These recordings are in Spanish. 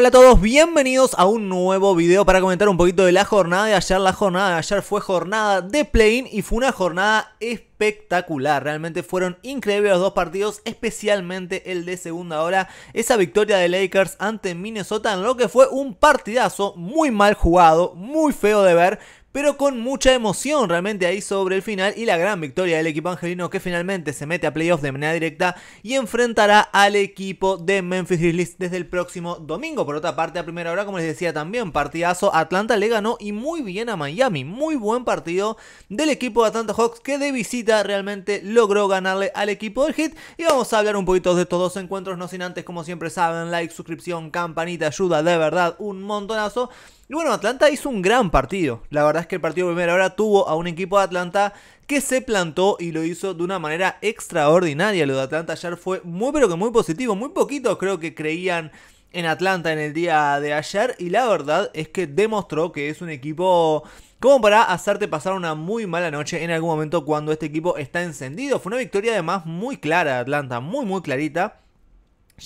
Hola a todos, bienvenidos a un nuevo video para comentar un poquito de la jornada de ayer. La jornada de ayer fue jornada de play y fue una jornada espectacular. Realmente fueron increíbles los dos partidos, especialmente el de segunda hora. Esa victoria de Lakers ante Minnesota en lo que fue un partidazo muy mal jugado, muy feo de ver pero con mucha emoción realmente ahí sobre el final y la gran victoria del equipo angelino que finalmente se mete a playoffs de manera directa y enfrentará al equipo de Memphis Grizzlies desde el próximo domingo. Por otra parte, a primera hora, como les decía también, partidazo, Atlanta le ganó y muy bien a Miami, muy buen partido del equipo de Atlanta Hawks que de visita realmente logró ganarle al equipo del Hit y vamos a hablar un poquito de estos dos encuentros, no sin antes, como siempre saben, like, suscripción, campanita, ayuda de verdad un montonazo. Y bueno, Atlanta hizo un gran partido. La verdad es que el partido de primera hora tuvo a un equipo de Atlanta que se plantó y lo hizo de una manera extraordinaria. Lo de Atlanta ayer fue muy pero que muy positivo. Muy poquitos creo que creían en Atlanta en el día de ayer. Y la verdad es que demostró que es un equipo como para hacerte pasar una muy mala noche en algún momento cuando este equipo está encendido. Fue una victoria además muy clara de Atlanta, muy muy clarita.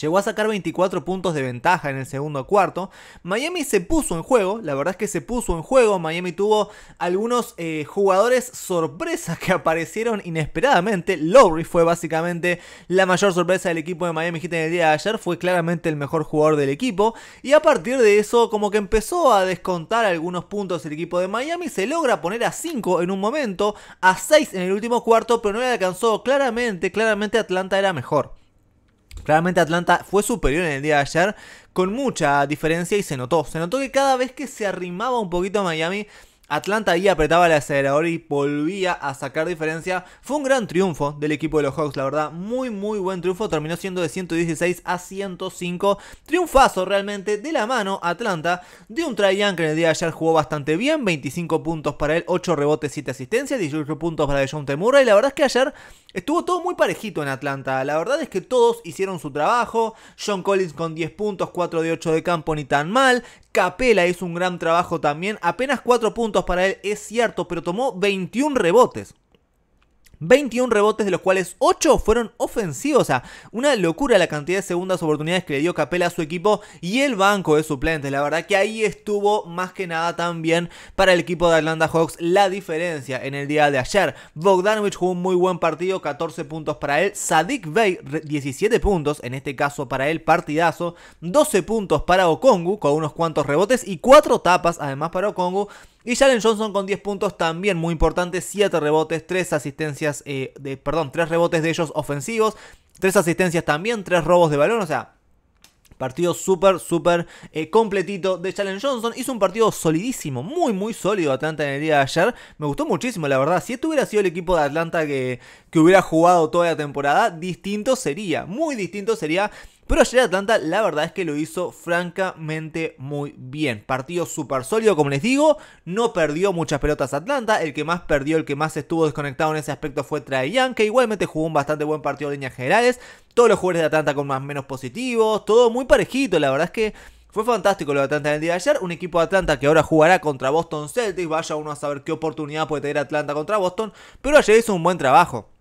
Llegó a sacar 24 puntos de ventaja en el segundo cuarto. Miami se puso en juego, la verdad es que se puso en juego. Miami tuvo algunos eh, jugadores sorpresas que aparecieron inesperadamente. Lowry fue básicamente la mayor sorpresa del equipo de Miami Heat en el día de ayer. Fue claramente el mejor jugador del equipo. Y a partir de eso, como que empezó a descontar algunos puntos el equipo de Miami. Se logra poner a 5 en un momento, a 6 en el último cuarto, pero no le alcanzó. Claramente, claramente Atlanta era mejor. Claramente Atlanta fue superior en el día de ayer con mucha diferencia y se notó. Se notó que cada vez que se arrimaba un poquito a Miami Atlanta ahí apretaba el acelerador y volvía a sacar diferencia. Fue un gran triunfo del equipo de los Hawks, la verdad. Muy, muy buen triunfo. Terminó siendo de 116 a 105. Triunfazo realmente de la mano Atlanta. De un Trae Young que en el día de ayer jugó bastante bien. 25 puntos para él, 8 rebotes, 7 asistencias, 18 puntos para John Temura. Y la verdad es que ayer estuvo todo muy parejito en Atlanta. La verdad es que todos hicieron su trabajo. John Collins con 10 puntos, 4 de 8 de campo, ni tan mal. Capela hizo un gran trabajo también. Apenas 4 puntos para él, es cierto, pero tomó 21 rebotes. 21 rebotes de los cuales 8 fueron ofensivos. O sea, una locura la cantidad de segundas oportunidades que le dio Capela a su equipo y el banco de suplentes. La verdad que ahí estuvo más que nada también para el equipo de Atlanta Hawks la diferencia en el día de ayer. Bogdanovich jugó un muy buen partido, 14 puntos para él. Sadik Bey, 17 puntos, en este caso para él partidazo. 12 puntos para Okongu con unos cuantos rebotes y 4 tapas además para Okongu. Y Jalen Johnson con 10 puntos también muy importante, 7 rebotes, 3 asistencias, eh, de, perdón, 3 rebotes de ellos ofensivos, 3 asistencias también, 3 robos de balón, o sea, Partido súper, súper eh, completito de Jalen Johnson. Hizo un partido solidísimo, muy, muy sólido Atlanta en el día de ayer. Me gustó muchísimo, la verdad. Si esto hubiera sido el equipo de Atlanta que, que hubiera jugado toda la temporada, distinto sería. Muy distinto sería. Pero ayer Atlanta la verdad es que lo hizo francamente muy bien. Partido súper sólido, como les digo. No perdió muchas pelotas Atlanta. El que más perdió, el que más estuvo desconectado en ese aspecto fue Trae Young, que igualmente jugó un bastante buen partido de líneas generales. Todos los jugadores de Atlanta con más menos positivos. Todo muy parejito. La verdad es que fue fantástico lo de Atlanta en el día de ayer. Un equipo de Atlanta que ahora jugará contra Boston Celtics. Vaya uno a saber qué oportunidad puede tener Atlanta contra Boston. Pero ayer hizo un buen trabajo.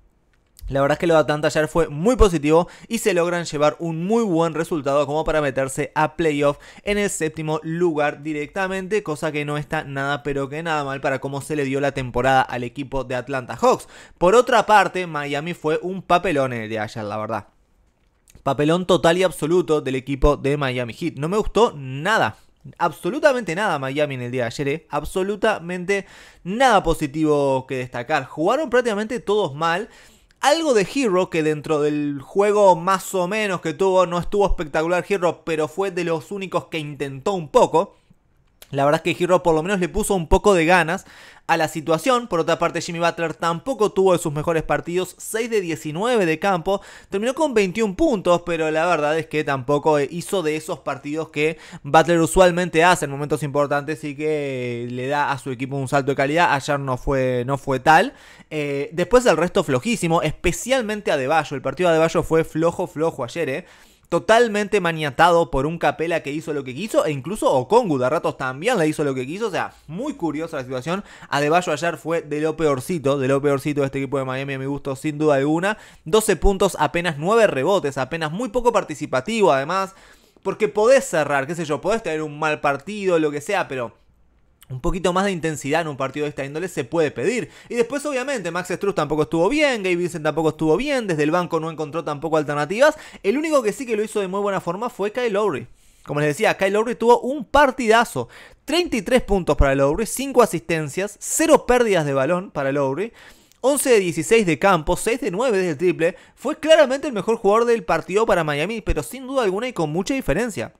La verdad es que lo de Atlanta ayer fue muy positivo y se logran llevar un muy buen resultado como para meterse a playoff en el séptimo lugar directamente, cosa que no está nada pero que nada mal para cómo se le dio la temporada al equipo de Atlanta Hawks. Por otra parte, Miami fue un papelón en el de ayer, la verdad. Papelón total y absoluto del equipo de Miami Heat. No me gustó nada. Absolutamente nada Miami en el día de ayer, ¿eh? absolutamente nada positivo que destacar. Jugaron prácticamente todos mal. Algo de Hero que dentro del juego más o menos que tuvo, no estuvo espectacular Hero, pero fue de los únicos que intentó un poco. La verdad es que Hero por lo menos le puso un poco de ganas a la situación. Por otra parte, Jimmy Butler tampoco tuvo de sus mejores partidos, 6 de 19 de campo, terminó con 21 puntos, pero la verdad es que tampoco hizo de esos partidos que Butler usualmente hace en momentos importantes y que le da a su equipo un salto de calidad. Ayer no fue, no fue tal. Eh, después el resto flojísimo, especialmente a Deballo. El partido de Deballo fue flojo, flojo ayer, ¿eh? Totalmente maniatado por un Capela que hizo lo que quiso e incluso Okongu de ratos también le hizo lo que quiso, o sea, muy curiosa la situación. Adebayo ayer fue de lo peorcito, de lo peorcito de este equipo de Miami a mi gusto sin duda alguna. 12 puntos, apenas 9 rebotes, apenas muy poco participativo además. Porque podés cerrar, qué sé yo, podés tener un mal partido, lo que sea, pero un poquito más de intensidad en un partido de esta índole se puede pedir. Y después, obviamente, Max Struz tampoco estuvo bien, Gabe Vincent tampoco estuvo bien, desde el banco no encontró tampoco alternativas. El único que sí que lo hizo de muy buena forma fue Kyle Lowry. Como les decía, Kyle Lowry tuvo un partidazo. 33 puntos para Lowry, 5 asistencias, 0 pérdidas de balón para Lowry. 11 de 16 de campo, 6 de 9 desde el triple. Fue claramente el mejor jugador del partido para Miami, pero sin duda alguna y con mucha diferencia.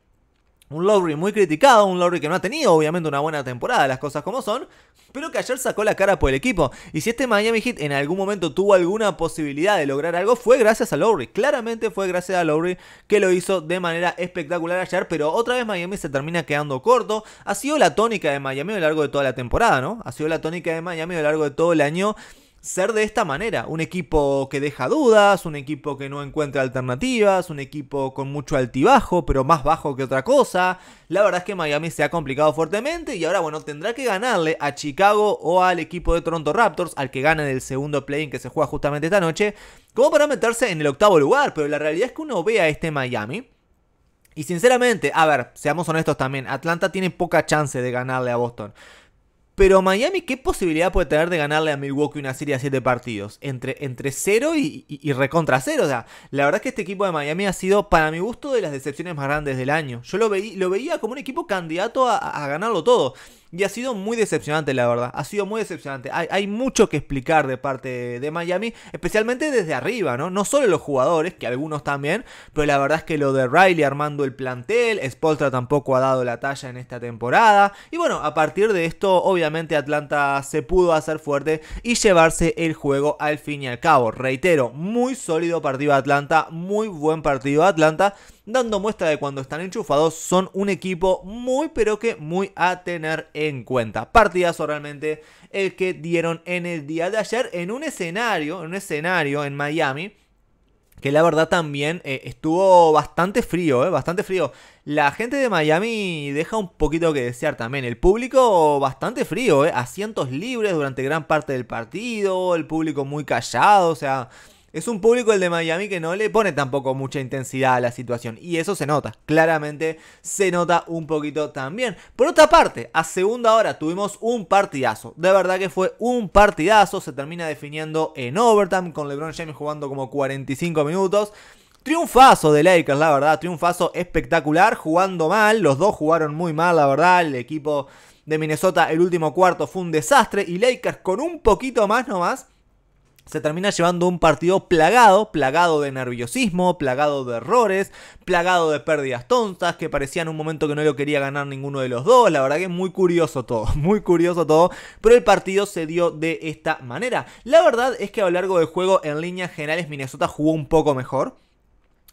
Un Lowry muy criticado, un Lowry que no ha tenido obviamente una buena temporada, las cosas como son, pero que ayer sacó la cara por el equipo. Y si este Miami Heat en algún momento tuvo alguna posibilidad de lograr algo, fue gracias a Lowry. Claramente fue gracias a Lowry que lo hizo de manera espectacular ayer, pero otra vez Miami se termina quedando corto. Ha sido la tónica de Miami a lo largo de toda la temporada, ¿no? Ha sido la tónica de Miami a lo largo de todo el año ser de esta manera. Un equipo que deja dudas, un equipo que no encuentra alternativas, un equipo con mucho altibajo, pero más bajo que otra cosa. La verdad es que Miami se ha complicado fuertemente y ahora, bueno, tendrá que ganarle a Chicago o al equipo de Toronto Raptors, al que gane del segundo play-in que se juega justamente esta noche, como para meterse en el octavo lugar. Pero la realidad es que uno ve a este Miami. Y sinceramente, a ver, seamos honestos también, Atlanta tiene poca chance de ganarle a Boston. Pero Miami, ¿qué posibilidad puede tener de ganarle a Milwaukee una serie de 7 partidos? Entre, entre 0 y, recontra 0. O sea, la verdad es que este equipo de Miami ha sido, para mi gusto, de las decepciones más grandes del año. Yo lo, lo veía como un equipo candidato a ganarlo todo. Y ha sido muy decepcionante, la verdad. Ha sido muy decepcionante. Hay, mucho que explicar de parte de Miami, especialmente desde arriba, ¿no? No solo los jugadores, que algunos también, pero la verdad es que lo de Riley armando el plantel, Spoltra tampoco ha dado la talla en esta temporada. Y bueno, a partir de esto, obviamente Atlanta se pudo hacer fuerte y llevarse el juego al fin y al cabo. Reitero, muy sólido partido Atlanta, muy buen partido Atlanta dando muestra de cuando están enchufados son un equipo muy pero que muy a tener en cuenta. Partidazo realmente el que dieron en el día de ayer en un escenario, en un escenario en Miami que la verdad también eh, estuvo bastante frío, eh, bastante frío. La gente de Miami deja un poquito que desear también. El público bastante frío, eh, asientos libres durante gran parte del partido, el público muy callado, o sea, es un público el de Miami que no le pone tampoco mucha intensidad a la situación. Y eso se nota, claramente se nota un poquito también. Por otra parte, a segunda hora tuvimos un partidazo. De verdad que fue un partidazo. Se termina definiendo en overtime con LeBron James jugando como 45 minutos. Triunfazo de Lakers, la verdad, triunfazo espectacular, jugando mal, los dos jugaron muy mal, la verdad, el equipo de Minnesota el último cuarto fue un desastre y Lakers con un poquito más nomás se termina llevando un partido plagado, plagado de nerviosismo, plagado de errores, plagado de pérdidas tontas, que parecían un momento que no lo quería ganar ninguno de los dos. La verdad que es muy curioso todo, muy curioso todo, pero el partido se dio de esta manera. La verdad es que a lo largo del juego, en líneas generales, Minnesota jugó un poco mejor.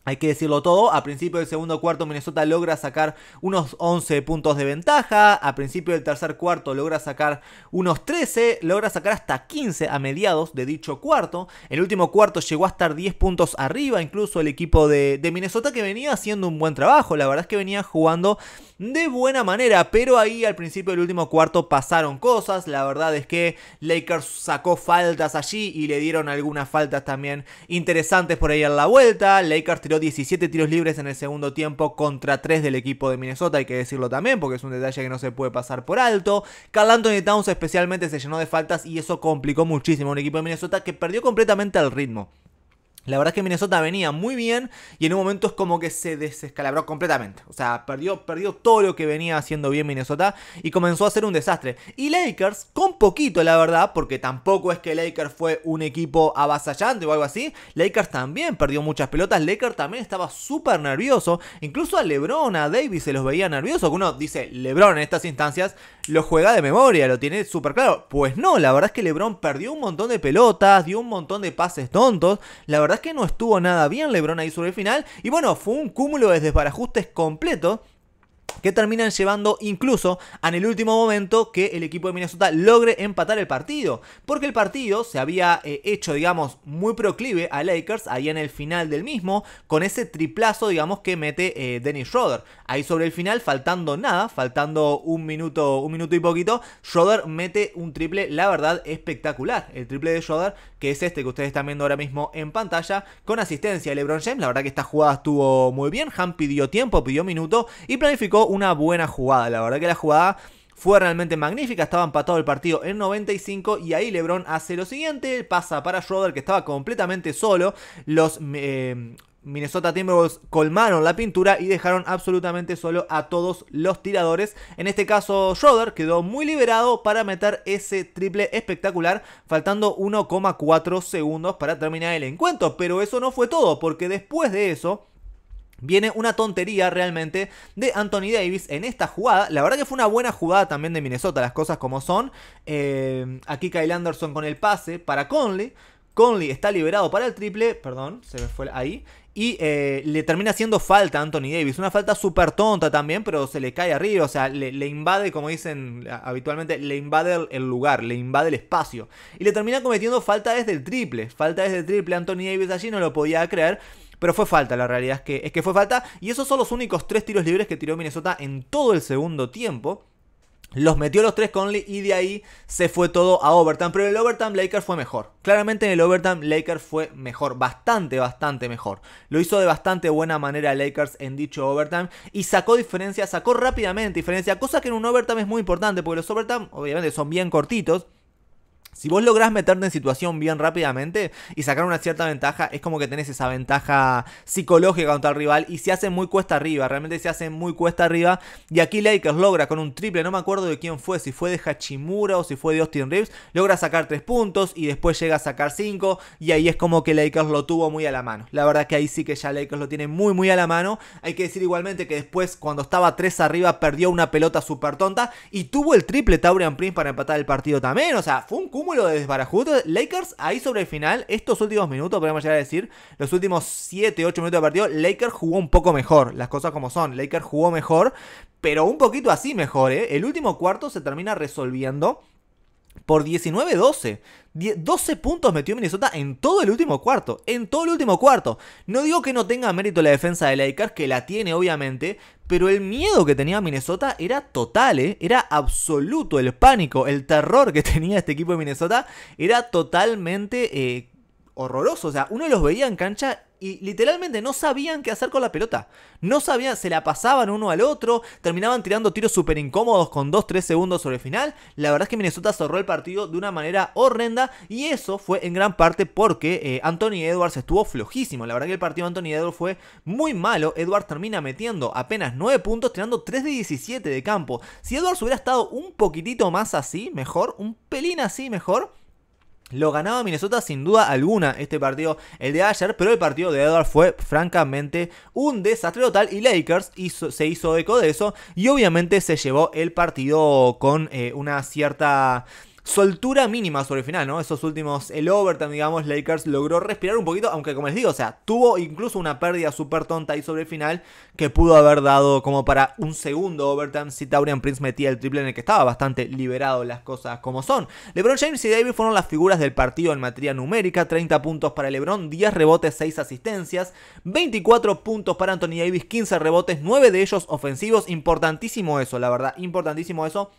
Hay que decirlo todo, a principio del segundo cuarto Minnesota logra sacar unos 11 puntos de ventaja, a principio del tercer cuarto logra sacar unos 13, logra sacar hasta 15 a mediados de dicho cuarto, el último cuarto llegó a estar 10 puntos arriba, incluso el equipo de, de Minnesota que venía haciendo un buen trabajo, la verdad es que venía jugando de buena manera, pero ahí al principio del último cuarto pasaron cosas, la verdad es que Lakers sacó faltas allí y le dieron algunas faltas también interesantes por ahí en la vuelta, Lakers tiró 17 tiros libres en el segundo tiempo contra 3 del equipo de Minnesota, hay que decirlo también, porque es un detalle que no se puede pasar por alto. Carl Anthony Towns especialmente se llenó de faltas y eso complicó muchísimo a un equipo de Minnesota que perdió completamente el ritmo. La verdad es que Minnesota venía muy bien y en un momento es como que se desescalabró completamente. O sea, perdió, perdió todo lo que venía haciendo bien Minnesota y comenzó a ser un desastre. Y Lakers, con poquito la verdad, porque tampoco es que Lakers fue un equipo avasallante o algo así. Lakers también perdió muchas pelotas. Lakers también estaba súper nervioso. Incluso a LeBron, a Davis se los veía nerviosos. Uno dice, LeBron en estas instancias lo juega de memoria, lo tiene súper claro. Pues no, la verdad es que LeBron perdió un montón de pelotas, dio un montón de pases tontos. La verdad que no estuvo nada bien LeBron ahí sobre el final. Y bueno, fue un cúmulo de desbarajustes completo que terminan llevando incluso en el último momento que el equipo de Minnesota logre empatar el partido, porque el partido se había eh, hecho, digamos, muy proclive a Lakers ahí en el final del mismo, con ese triplazo, digamos, que mete eh, Dennis Schroeder. Ahí sobre el final, faltando nada, faltando un minuto, un minuto y poquito, Schroeder mete un triple, la verdad, espectacular. El triple de Schroeder, que es este que ustedes están viendo ahora mismo en pantalla, con asistencia de LeBron James. La verdad que esta jugada estuvo muy bien. Han pidió tiempo, pidió minuto y planificó una buena jugada. La verdad que la jugada fue realmente magnífica, estaba empatado el partido en 95 y ahí LeBron hace lo siguiente, pasa para Schroeder que estaba completamente solo, los eh, Minnesota Timberwolves colmaron la pintura y dejaron absolutamente solo a todos los tiradores. En este caso, Schroeder quedó muy liberado para meter ese triple espectacular, faltando 1,4 segundos para terminar el encuentro. Pero eso no fue todo, porque después de eso, Viene una tontería realmente de Anthony Davis en esta jugada. La verdad que fue una buena jugada también de Minnesota, las cosas como son. Eh, aquí Kyle Anderson con el pase para Conley. Conley está liberado para el triple, perdón, se me fue ahí. Y eh, le termina haciendo falta a Anthony Davis. Una falta súper tonta también, pero se le cae arriba. O sea, le, invade, como dicen habitualmente, le invade el lugar, le invade el espacio. Y le termina cometiendo falta desde el triple. Falta desde el triple. Anthony Davis allí no lo podía creer. Pero fue falta, la realidad es que, es que fue falta. Y esos son los únicos tres tiros libres que tiró Minnesota en todo el segundo tiempo. Los metió los tres Conley y de ahí se fue todo a overtime. Pero el overtime Lakers fue mejor. Claramente en el overtime Lakers fue mejor. Bastante, bastante mejor. Lo hizo de bastante buena manera Lakers en dicho overtime. Y sacó diferencia, sacó rápidamente diferencia. Cosa que en un overtime es muy importante. Porque los overtime obviamente son bien cortitos. Si vos lográs meterte en situación bien rápidamente y sacar una cierta ventaja, es como que tenés esa ventaja psicológica contra el rival y se hace muy cuesta arriba, realmente se hace muy cuesta arriba. Y aquí Lakers logra con un triple, no me acuerdo de quién fue, si fue de Hachimura o si fue de Austin Reeves, logra sacar 3 puntos y después llega a sacar 5 y ahí es como que Lakers lo tuvo muy a la mano. La verdad que ahí sí que ya Lakers lo tiene muy muy a la mano. Hay que decir igualmente que después cuando estaba 3 arriba perdió una pelota súper tonta y tuvo el triple Taurian Prince para empatar el partido también. O sea, fue un cúmulo de desbarajuste. Lakers ahí sobre el final, estos últimos minutos, podemos llegar a decir, los últimos 7, 8 minutos de partido, Lakers jugó un poco mejor, las cosas como son. Lakers jugó mejor, pero un poquito así mejor, ¿eh? El último cuarto se termina resolviendo por 19-12. 12 puntos metió Minnesota en todo el último cuarto. En todo el último cuarto. No digo que no tenga mérito la defensa de Lakers, que la tiene obviamente. Pero el miedo que tenía Minnesota era total, ¿eh? era absoluto. El pánico, el terror que tenía este equipo de Minnesota era totalmente eh, horroroso. O sea, uno los veía en cancha y literalmente no sabían qué hacer con la pelota. No sabían, se la pasaban uno al otro, terminaban tirando tiros súper incómodos con 2-3 segundos sobre el final. La verdad es que Minnesota cerró el partido de una manera horrenda y eso fue en gran parte porque eh, Anthony Edwards estuvo flojísimo. La verdad que el partido de Anthony Edwards fue muy malo. Edwards termina metiendo apenas 9 puntos, tirando 3 de 17 de campo. Si Edwards hubiera estado un poquitito más así, mejor, un pelín así mejor lo ganaba Minnesota sin duda alguna este partido, el de ayer, pero el partido de Edwards fue francamente un desastre total y Lakers se hizo eco de eso y obviamente se llevó el partido con eh, una cierta soltura mínima sobre el final, ¿no? Esos últimos, el overtime, digamos, Lakers logró respirar un poquito, aunque como les digo, o sea, tuvo incluso una pérdida súper tonta ahí sobre el final que pudo haber dado como para un segundo overtime si Taurian Prince metía el triple en el que estaba bastante liberado las cosas como son. LeBron James y Davis fueron las figuras del partido en materia numérica, 30 puntos para LeBron, 10 rebotes, 6 asistencias, 24 puntos para Anthony Davis, 15 rebotes, 9 de ellos ofensivos, importantísimo eso, la verdad, importantísimo eso.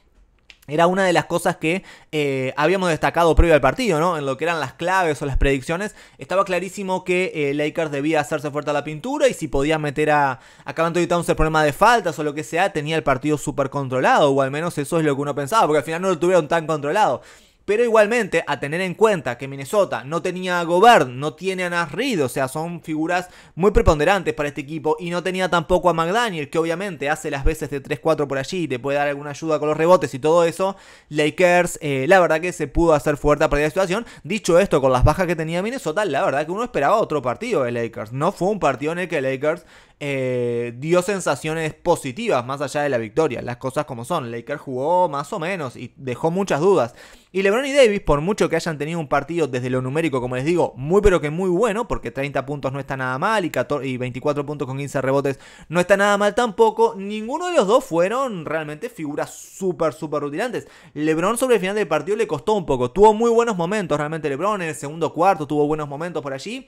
Era una de las cosas que eh, habíamos destacado previo al partido, ¿no? En lo que eran las claves o las predicciones. Estaba clarísimo que eh, Lakers debía hacerse fuerte a la pintura y si podía meter a, a Carl Anthony el problema de faltas o lo que sea, tenía el partido súper controlado. O al menos eso es lo que uno pensaba, porque al final no lo tuvieron tan controlado. Pero igualmente, a tener en cuenta que Minnesota no tenía a Gobert, no tiene a Nas Reed, o sea, son figuras muy preponderantes para este equipo, y no tenía tampoco a McDaniel, que obviamente hace las veces de 3-4 por allí, te puede dar alguna ayuda con los rebotes y todo eso. Lakers, eh, la verdad que se pudo hacer fuerte a partir de la situación. Dicho esto, con las bajas que tenía Minnesota, la verdad que uno esperaba otro partido de Lakers. No fue un partido en el que Lakers eh, dio sensaciones positivas más allá de la victoria. Las cosas como son. Lakers jugó más o menos y dejó muchas dudas. Y LeBron y Davis, por mucho que hayan tenido un partido desde lo numérico, como les digo, muy pero que muy bueno, porque 30 puntos no está nada mal y, y 24 puntos con 15 rebotes no está nada mal tampoco, ninguno de los dos fueron realmente figuras súper, súper rutilantes. LeBron sobre el final del partido le costó un poco, tuvo muy buenos momentos realmente LeBron en el segundo cuarto, tuvo buenos momentos por allí.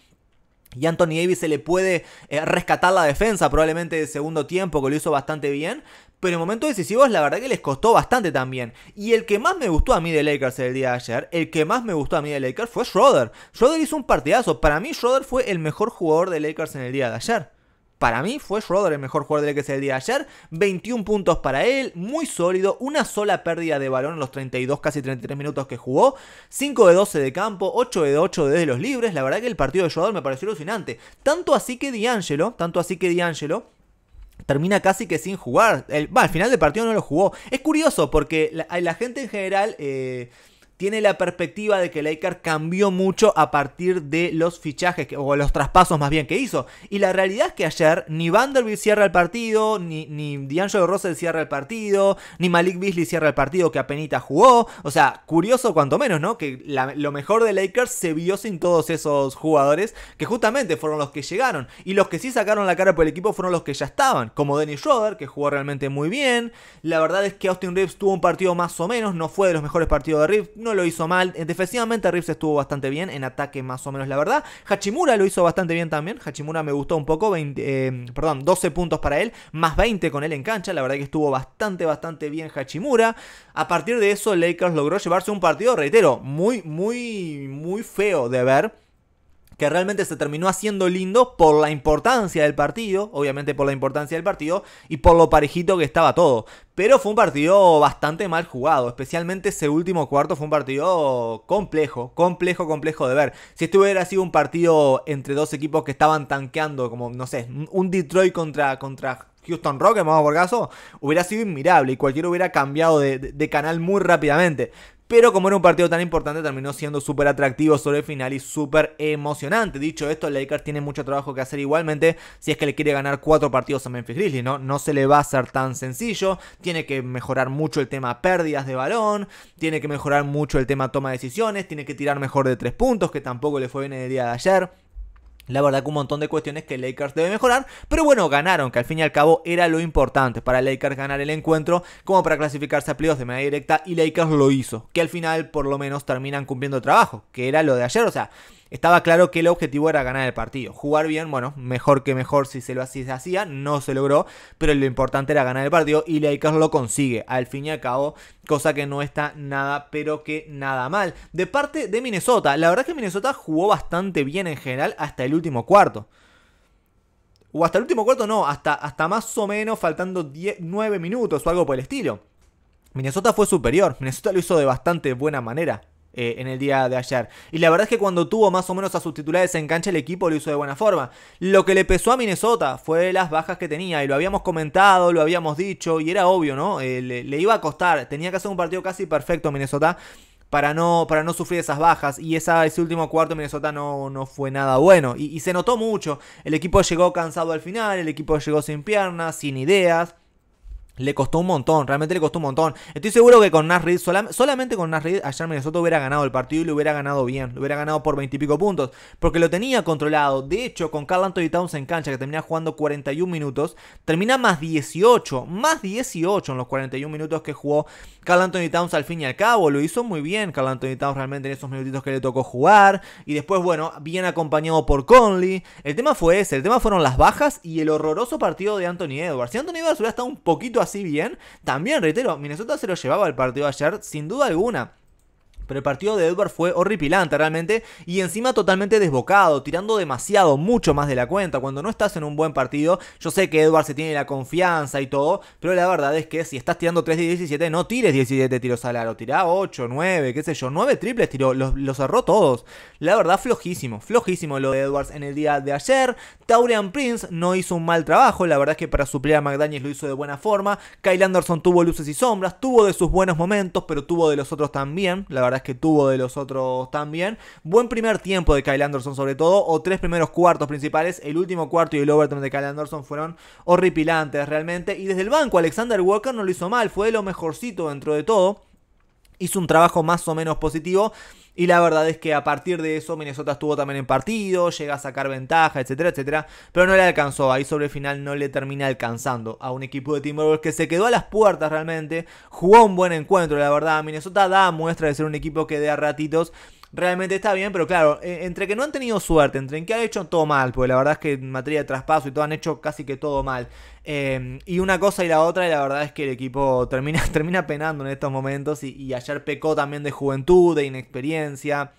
Y Anthony Davis se le puede eh, rescatar la defensa probablemente de segundo tiempo, que lo hizo bastante bien. Pero en momentos decisivos la verdad que les costó bastante también. Y el que más me gustó a mí de Lakers el día de ayer, el que más me gustó a mí de Lakers fue Schroeder. Schroeder hizo un partidazo. Para mí Schroeder fue el mejor jugador de Lakers en el día de ayer. Para mí fue Schroeder el mejor jugador de Lakers el día de ayer. 21 puntos para él, muy sólido. Una sola pérdida de balón en los 32, casi 33 minutos que jugó. 5 de 12 de campo, 8 de 8 desde los libres. La verdad que el partido de Schroeder me pareció alucinante. Tanto así que D'Angelo, tanto así que D'Angelo termina casi que sin jugar. El, al final del partido no lo jugó. Es curioso porque la, la gente en general eh, tiene la perspectiva de que Lakers cambió mucho a partir de los fichajes, o los traspasos más bien que hizo. Y la realidad es que ayer ni Vanderbilt cierra el partido, ni, ni D'Angelo Russell cierra el partido, ni Malik Beasley cierra el partido que apenas jugó. O sea, curioso cuanto menos, ¿no? Que lo mejor de Lakers se vio sin todos esos jugadores que justamente fueron los que llegaron. Y los que sí sacaron la cara por el equipo fueron los que ya estaban, como Dennis Schroeder, que jugó realmente muy bien. La verdad es que Austin Reeves tuvo un partido más o menos, no fue de los mejores partidos de Reeves, no lo hizo mal. Eh, defensivamente Reeves estuvo bastante bien. En ataque más o menos la verdad. Hachimura lo hizo bastante bien también. Hachimura me gustó un poco. Eh, perdón, 12 puntos para él. Más 20 con él en cancha. La verdad que estuvo bastante, bastante bien Hachimura. A partir de eso Lakers logró llevarse un partido, reitero, muy, muy, muy feo de ver que realmente se terminó haciendo lindo por la importancia del partido, obviamente por la importancia del partido y por lo parejito que estaba todo. Pero fue un partido bastante mal jugado, especialmente ese último cuarto fue un partido complejo, complejo, complejo de ver. Si esto hubiera sido un partido entre dos equipos que estaban tanqueando, como no sé, un Detroit contra, contra Houston Rockets, vamos por caso, hubiera sido inmirable y cualquiera hubiera cambiado de, canal muy rápidamente. Pero como era un partido tan importante, terminó siendo súper atractivo sobre el final y súper emocionante. Dicho esto, Lakers tiene mucho trabajo que hacer igualmente si es que le quiere ganar cuatro partidos a Memphis Grizzlies, ¿no? No se le va a hacer tan sencillo. Tiene que mejorar mucho el tema pérdidas de balón. Tiene que mejorar mucho el tema toma de decisiones. Tiene que tirar mejor de tres puntos, que tampoco le fue bien el día de ayer. La verdad que un montón de cuestiones que Lakers debe mejorar, pero bueno, ganaron, que al fin y al cabo era lo importante para Lakers ganar el encuentro, como para clasificarse a playoffs de manera directa, y Lakers lo hizo, que al final por lo menos terminan cumpliendo el trabajo, que era lo de ayer, o sea, estaba claro que el objetivo era ganar el partido. Jugar bien, bueno, mejor que mejor si se lo hacía, no se logró, pero lo importante era ganar el partido y Lakers lo consigue, al fin y al cabo, cosa que no está nada, pero que nada mal. De parte de Minnesota, la verdad es que Minnesota jugó bastante bien en general hasta el último cuarto. O hasta el último cuarto no, hasta, hasta más o menos faltando 10, 9 minutos o algo por el estilo. Minnesota fue superior, Minnesota lo hizo de bastante buena manera. Eh, en el día de ayer. Y la verdad es que cuando tuvo más o menos a sus titulares en cancha, el equipo lo hizo de buena forma. Lo que le pesó a Minnesota fue las bajas que tenía. Y lo habíamos comentado, lo habíamos dicho. Y era obvio, ¿no? Eh, le, iba a costar. Tenía que hacer un partido casi perfecto a Minnesota. Para no, para no sufrir esas bajas. Y ese último cuarto Minnesota no, no fue nada bueno. Y se notó mucho. El equipo llegó cansado al final. El equipo llegó sin piernas, sin ideas. Le costó un montón, realmente le costó un montón. Estoy seguro que con Nash solamente con Nash Reed, ayer Minnesota hubiera ganado el partido y lo hubiera ganado bien. Lo hubiera ganado por 20 y pico puntos. Porque lo tenía controlado. De hecho, con Carl Anthony Towns en cancha, que termina jugando 41 minutos, termina más 18. Más 18 en los 41 minutos que jugó Carl Anthony Towns al fin y al cabo. Lo hizo muy bien Carl Anthony Towns realmente en esos minutitos que le tocó jugar. Y después, bueno, bien acompañado por Conley. El tema fue ese. El tema fueron las bajas y el horroroso partido de Anthony Edwards. Si Anthony Edwards hubiera estado un poquito así bien. También, reitero, Minnesota se lo llevaba el partido ayer, sin duda alguna. Pero el partido de Edward fue horripilante realmente y encima totalmente desbocado, tirando demasiado, mucho más de la cuenta. Cuando no estás en un buen partido, yo sé que Edward se tiene la confianza y todo, pero la verdad es que si estás tirando 3 de 17, no tires 17 tiros al aro, tirá 8, 9, qué sé yo, 9 triples tiró, los, los cerró todos. La verdad, flojísimo, flojísimo lo de Edwards en el día de ayer. Taurian Prince no hizo un mal trabajo, la verdad es que para suplir a McDaniels lo hizo de buena forma. Kyle Anderson tuvo luces y sombras, tuvo de sus buenos momentos, pero tuvo de los otros también. La verdad que tuvo de los otros también. Buen primer tiempo de Kyle Anderson sobre todo, o tres primeros cuartos principales. El último cuarto y el overtime de Kyle Anderson fueron horripilantes realmente. Y desde el banco Alexander Walker no lo hizo mal, fue lo mejorcito dentro de todo. Hizo un trabajo más o menos positivo. Y la verdad es que a partir de eso Minnesota estuvo también en partido, llega a sacar ventaja, etcétera, etcétera. Pero no le alcanzó, ahí sobre el final no le termina alcanzando a un equipo de Timberwolves que se quedó a las puertas realmente. Jugó un buen encuentro, la verdad. Minnesota da muestra de ser un equipo que de a ratitos realmente está bien, pero claro, e, entre que no han tenido suerte, entre que han hecho todo mal, porque la verdad es que en materia de traspaso y todo han hecho casi que todo mal. Em, y una cosa y la otra, y la verdad es que el equipo termina, termina penando en estos momentos y, y ayer pecó también de juventud, de inexperiencia.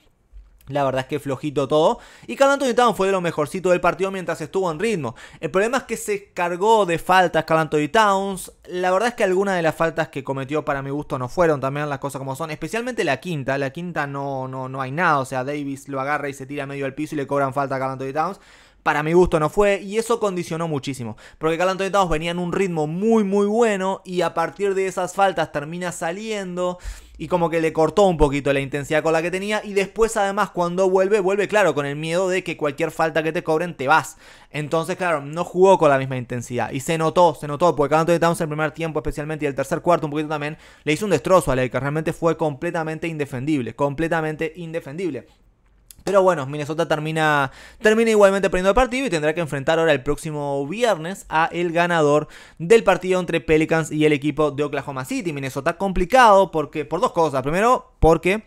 La verdad es que flojito todo. Y Carl Anthony Towns fue de lo mejorcito del partido mientras estuvo en ritmo. El problema es que se cargó de faltas Carl Anthony Towns. La verdad es que algunas de las faltas que cometió para mi gusto no fueron también las cosas como son. Especialmente la quinta. La quinta no, no, no hay nada. O sea, Davis lo agarra y se tira medio al piso y le cobran falta a Carl Towns para mi gusto no fue y eso condicionó muchísimo. Porque Carl Anthony Towns venía en un ritmo muy muy bueno y a partir de esas faltas termina saliendo y como que le cortó un poquito la intensidad con la que tenía y después además cuando vuelve, vuelve claro con el miedo de que cualquier falta que te cobren te vas. Entonces claro, no jugó con la misma intensidad y se notó, se notó porque Carl Anthony Towns en el primer tiempo especialmente y el tercer cuarto un poquito también le hizo un destrozo a Lakers, realmente fue completamente indefendible, completamente indefendible. Pero bueno, Minnesota termina, termina igualmente perdiendo el partido y tendrá que enfrentar ahora el próximo viernes a el ganador del partido entre Pelicans y el equipo de Oklahoma City. Minnesota complicado porque por dos cosas. Primero, porque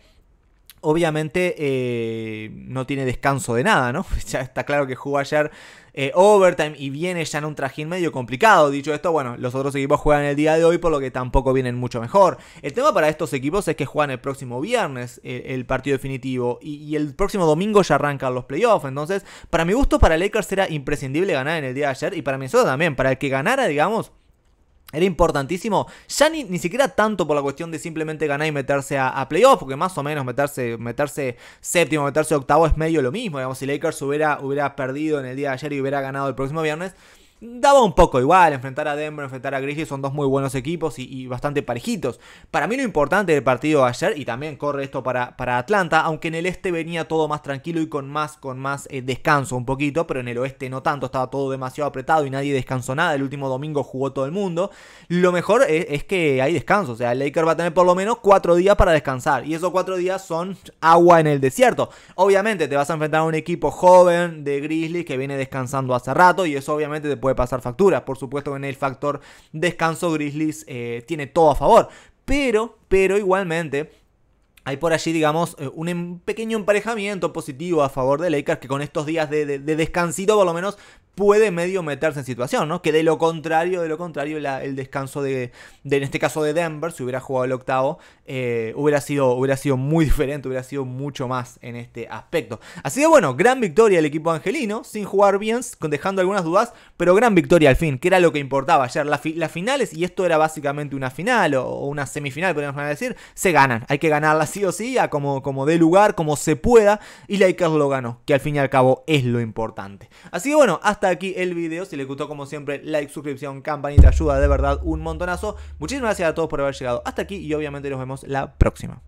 obviamente eh, no tiene descanso de nada, ¿no? Ya está claro que jugó ayer eh, overtime y viene ya en un trajín medio complicado. Dicho esto, bueno, los otros equipos juegan el día de hoy, por lo que tampoco vienen mucho mejor. El tema para estos equipos es que juegan el próximo viernes eh, el partido definitivo y, el próximo domingo ya arrancan los playoffs. Entonces, para mi gusto, para Lakers era imprescindible ganar en el día de ayer y para Minnesota también. Para el que ganara, digamos era importantísimo, ya ni, ni, siquiera tanto por la cuestión de simplemente ganar y meterse a, a playoff, porque más o menos meterse, meterse séptimo, meterse octavo es medio lo mismo. Digamos, si Lakers hubiera, hubiera perdido en el día de ayer y hubiera ganado el próximo viernes, daba un poco igual. Enfrentar a Denver, enfrentar a Grizzlies son dos muy buenos equipos y, bastante parejitos. Para mí lo importante del partido de ayer, y también corre esto para, para Atlanta, aunque en el este venía todo más tranquilo y con más, con más eh, descanso un poquito, pero en el oeste no tanto, estaba todo demasiado apretado y nadie descansó nada. El último domingo jugó todo el mundo. Lo mejor es, que hay descanso, o sea, el Lakers va a tener por lo menos cuatro días para descansar. Y esos cuatro días son agua en el desierto. Obviamente te vas a enfrentar a un equipo joven de Grizzlies que viene descansando hace rato y eso obviamente te puede pasar factura. Por supuesto que en el factor descanso Grizzlies eh, tiene todo a favor. Pero, pero igualmente hay por allí, digamos, eh, un em, pequeño emparejamiento positivo a favor de Lakers que con estos días de, de, descansito por lo menos puede medio meterse en situación, ¿no? Que de lo contrario, de lo contrario, el descanso de, en este caso de Denver, si hubiera jugado el octavo, eh, hubiera, sido, hubiera sido muy diferente, hubiera sido mucho más en este aspecto. Así que bueno, gran victoria del equipo angelino, sin jugar bien, dejando algunas dudas, pero gran victoria al fin, que era lo que importaba ayer. las finales, y esto era básicamente una final o, una semifinal, podríamos decir, se ganan. Hay que ganarlas sí o sí, a como, como dé lugar, como se pueda, y Lakers lo ganó, que al fin y al cabo es lo importante. Así que bueno, hasta aquí el video. Si les gustó, como siempre, like, suscripción, campanita, ayuda de verdad un montonazo. Muchísimas gracias a todos por haber llegado hasta aquí y obviamente nos vemos la próxima.